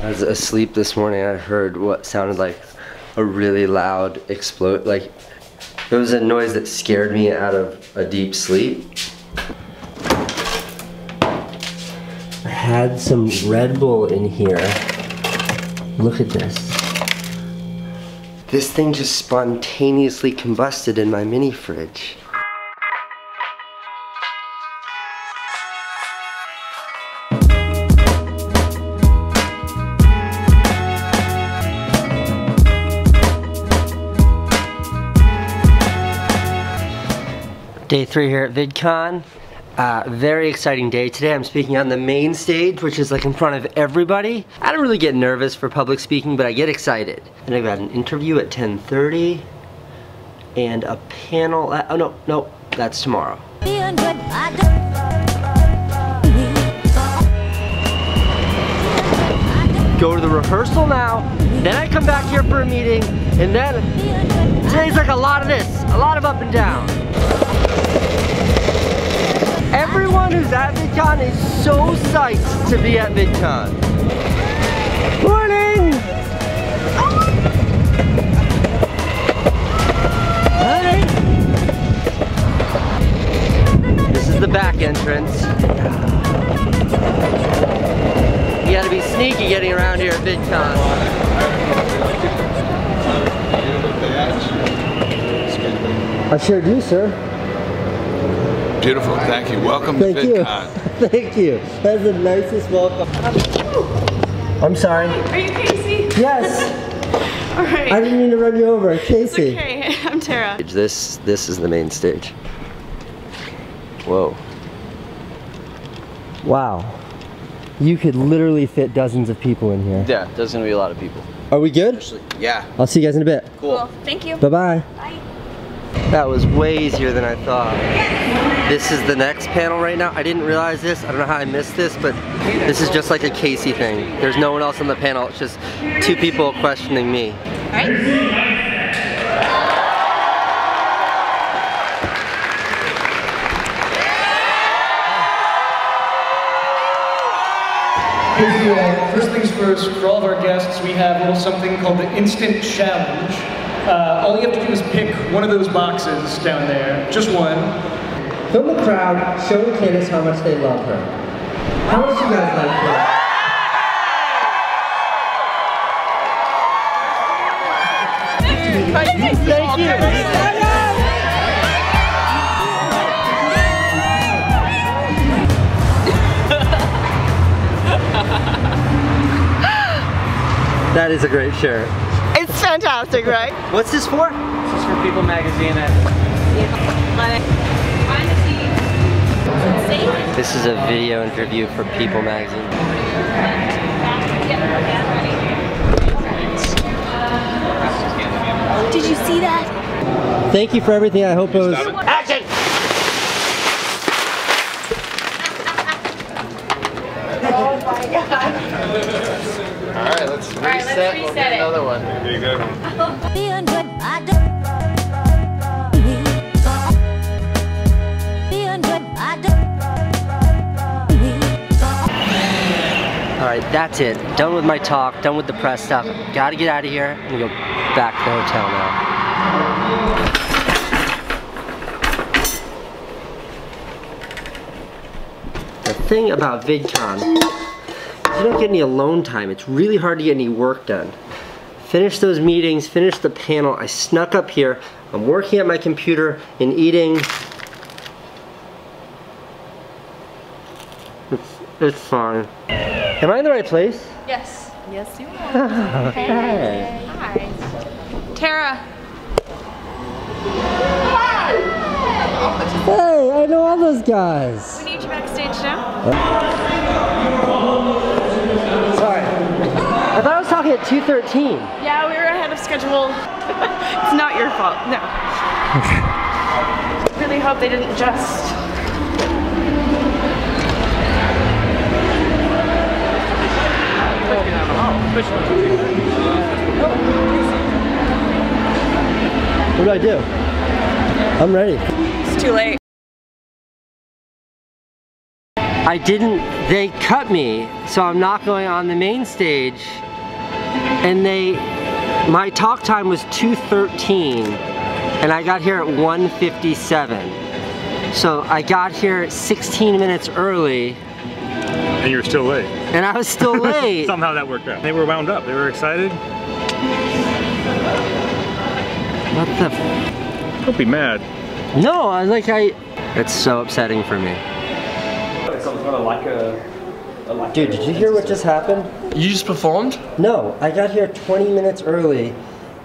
I was asleep this morning. I heard what sounded like a really loud explode. Like it was a noise that scared me out of a deep sleep. I had some Red Bull in here. Look at this. This thing just spontaneously combusted in my mini fridge. Day three here at VidCon. Uh, very exciting day today. I'm speaking on the main stage, which is like in front of everybody. I don't really get nervous for public speaking, but I get excited. And I've got an interview at 10.30 and a panel at, oh no, no, that's tomorrow. Go to the rehearsal now, then I come back here for a meeting, and then today's like a lot of this, a lot of up and down. Everyone who's at VidCon is so psyched to be at VidCon. Morning! Hi! This is the back entrance. You gotta be sneaky getting around here at VidCon. I sure do, sir. Beautiful, thank you. Welcome Thank to you. VidCon. Thank you. That's the nicest welcome. I'm sorry. Are you Casey? Yes. All right. I didn't mean to run you over. Casey. It's okay, I'm Tara. This this is the main stage. Whoa. Wow. You could literally fit dozens of people in here. Yeah, there's gonna be a lot of people. Are we good? Yeah. I'll see you guys in a bit. Cool. Thank you. Bye-bye. Bye. That was way easier than I thought. This is the next panel right now. I didn't realize this. I don't know how I missed this, but this is just like a Casey thing. There's no one else on the panel. It's just two people questioning me. First things first, for all of our guests, we have a little something called the Instant Challenge. Uh, all you have to do is pick one of those boxes down there, just one. Film the crowd, show the Candace how much they love her. How much you guys like her? Thank you. That is a great shirt. It's fantastic, right? What's this for? This is for People Magazine. This is a video interview for People magazine. Did you see that? Thank you for everything. I hope it was. Oh Alright, let's reset. right, let's We'll reset get it. another one. All right, that's it. Done with my talk. Done with the press stuff. Got to get out of here and go back to the hotel now. The thing about VidCon, you don't get any alone time. It's really hard to get any work done. Finish those meetings, finish the panel. I snuck up here. I'm working at my computer and eating. It's, it's fine. Am I in the right place? Yes. Yes, you are. Hey. Hi. Tara. Hey, I know all those guys. We need you backstage now. Sorry. I thought I was talking at 213. Yeah, we were ahead of schedule. it's not your fault. No. really hope they didn't just. What do I do? I'm ready. It's too late. I didn't, they cut me, so I'm not going on the main stage. And they, my talk time was 2.13, and I got here at 1.57. So I got here 16 minutes early, And you were still late. and I was still late. Somehow that worked out. They were wound up. They were excited. what the, f- Don't be mad. no, I like I, it's so upsetting for me. Dude, did you hear what just happened? You just performed? No, I got here 20 minutes early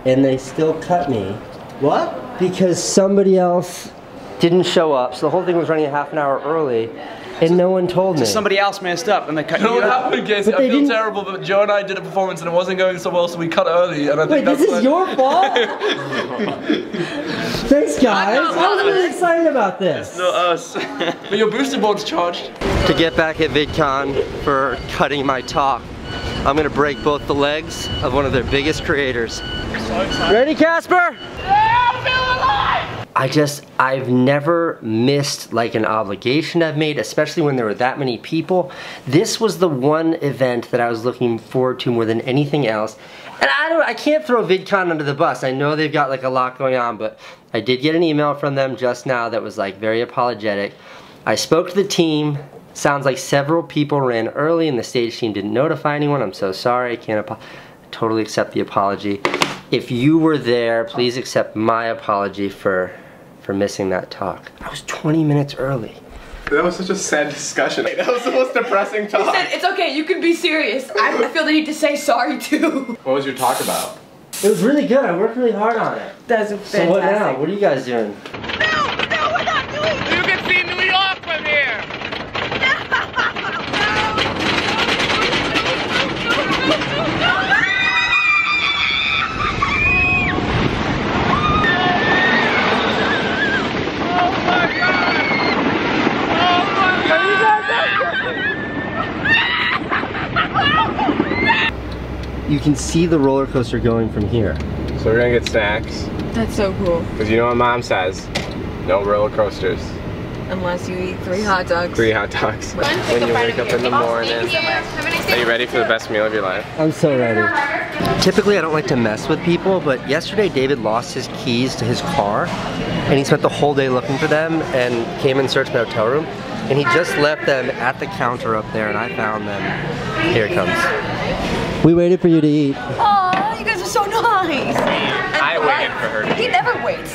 and they still cut me. What? Because somebody else didn't show up, so the whole thing was running a half an hour early and no one told me. Somebody else messed up and they cut You know you what happened, Casey? But I they feel didn't- terrible, but Joe and I did a performance and it wasn't going so well, so we cut early. And I Wait, think that's this is when- your fault? Thanks guys, not I was really excited about this. Not us. but your Boosted board's charged. To get back at VidCon for cutting my talk, I'm gonna break both the legs of one of their biggest creators. Ready, Casper? I just, I've never missed like an obligation I've made, especially when there were that many people. This was the one event that I was looking forward to more than anything else. And I don't, I can't throw VidCon under the bus. I know they've got like a lot going on, but I did get an email from them just now that was like very apologetic. I spoke to the team. Sounds like several people ran early and the stage team didn't notify anyone. I'm so sorry, I can't totally accept the apology. If you were there, please accept my apology for for missing that talk. I was 20 minutes early. That was such a sad discussion. That was the most depressing talk. He Said, it's okay, you can be serious. I feel the need to say sorry too. What was your talk about? It was really good. I worked really hard on it. That's fantastic. So fantastic. what now? What are you guys doing? You can see New York from here. You can see the roller coaster going from here. So we're gonna get snacks. That's so cool. Because you know what mom says? No roller coasters. Unless you eat three hot dogs. Three hot dogs. When you wake up in the morning. Are you ready for the best meal of your life? I'm so ready. Typically, I don't like to mess with people, but yesterday David lost his keys to his car, and he spent the whole day looking for them and came and searched my hotel room, and he just left them at the counter up there, and I found them. Here it comes. We waited for you to eat. Aw, you guys are so nice. I waited for her He never waits.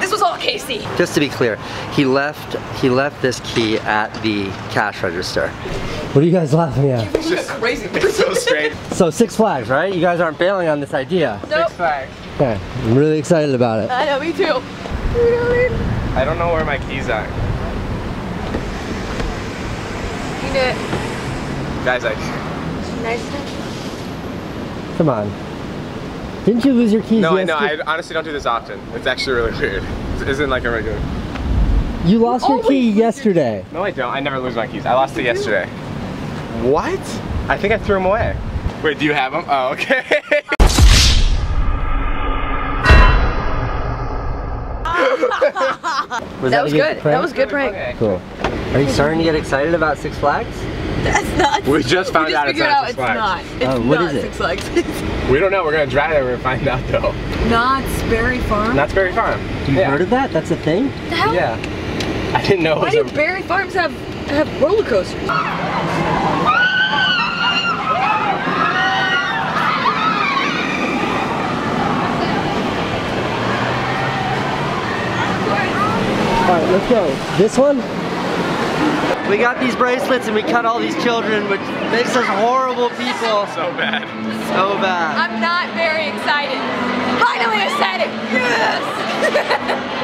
This was all Casey. Just to be clear, he left he left this key at the cash register. What are you guys laughing at? This is crazy. It's so strange. So Six Flags, right? You guys aren't bailing on this idea. Nope. Okay, I'm really excited about it. I know, me too. I don't know where my keys are. You did. Guys, I Nice. Come on. Didn't you lose your keys No, I know. I honestly don't do this often. It's actually really weird. It isn't like a regular. You lost your oh key lose your- yesterday. No, I don't. I never lose my keys. I lost it yesterday. What? I think I threw them away. Wait, do you have them? Oh, okay. Was That was a good. That was a good prank. Cool. Are you starting to get excited about Six Flags? That's not. We just found we just out it's figured not out Six it's not. It's oh, what not is it? Six Flags. we don't know. We're gonna drive there. We're find out though. Knott's Berry Farm. Knott's Berry Farm. You yeah. heard of that? That's a thing? the hell? Yeah. I didn't know it Why was do a. Berry Farms have have roller coasters? All right, let's go. This one? We got these bracelets and we cut all these children, which makes us horrible people. So bad. So bad. I'm not very excited. Finally, I said it. Yes.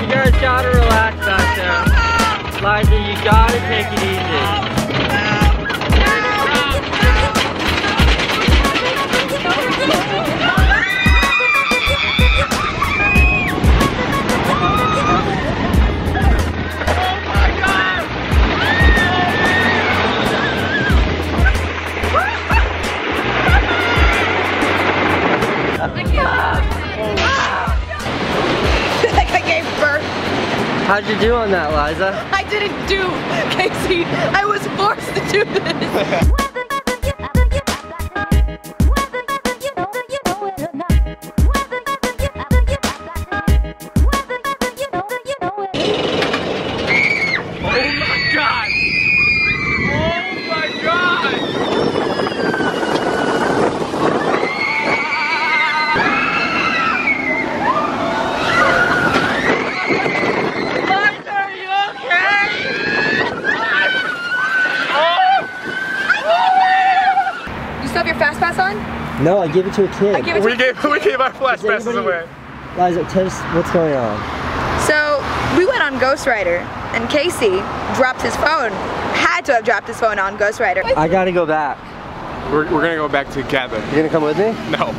You guys gotta relax back there. Liza, you gotta take it easy. Like I gave birth. How'd you do on that, Liza? I didn't do, Casey. I was forced to do this. gave it to a kid. I give it to We gave we gave our flash Does passes away. Liza, tell us what's going on. So we went on Ghost Rider, and Casey dropped his phone. Had to have dropped his phone on Ghost Rider. I gotta go back. We're, we're gonna go back to cabin. You gonna come with me? No,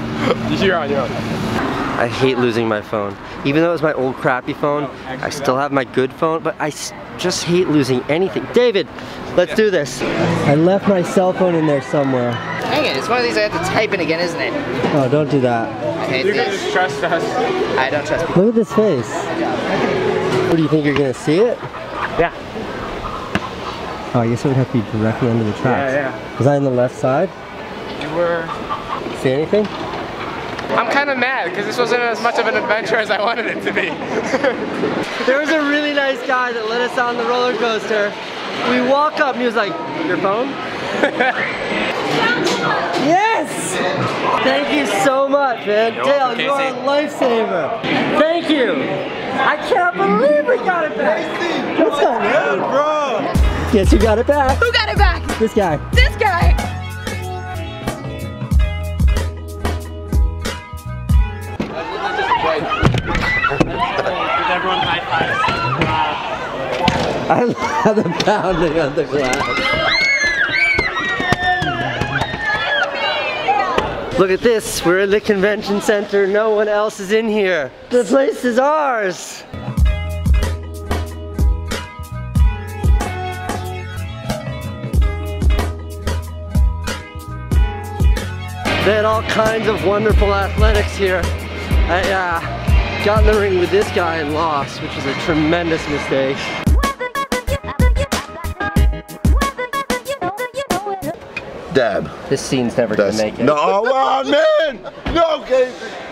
you're on your own. I hate losing my phone. Even though it was my old crappy phone, I still have my good phone, but I s- just hate losing anything. David, let's do this. I left my cell phone in there somewhere. Dang it, it's one of these I have to type in again, isn't it? Oh, don't do that. I hate You can this. just trust us. I don't trust people. Look at this face. What do you think you're gonna see it? Yeah. Oh, I guess it would have to be directly under the tracks. Yeah, yeah. Was I on the left side? You were. See anything? I'm kind of mad because this wasn't as much of an adventure as I wanted it to be. There was a really nice guy that let us on the roller coaster. We walk up and he was like, your phone? yes! Thank you so much, man. You're Dale, welcome, you are a lifesaver. Thank you. I can't believe we got it back. What's up, man? bro. Guess who got it back? Who got it back? This guy. This guy. I love the pounding on the glass. Look at this, we're in the convention center, no one else is in here. The place is ours. They had all kinds of wonderful athletics here. I uh, got in the ring with this guy and lost, which is a tremendous mistake. Dab. This scene's never gonna make it. no, oh, man! No, Casey!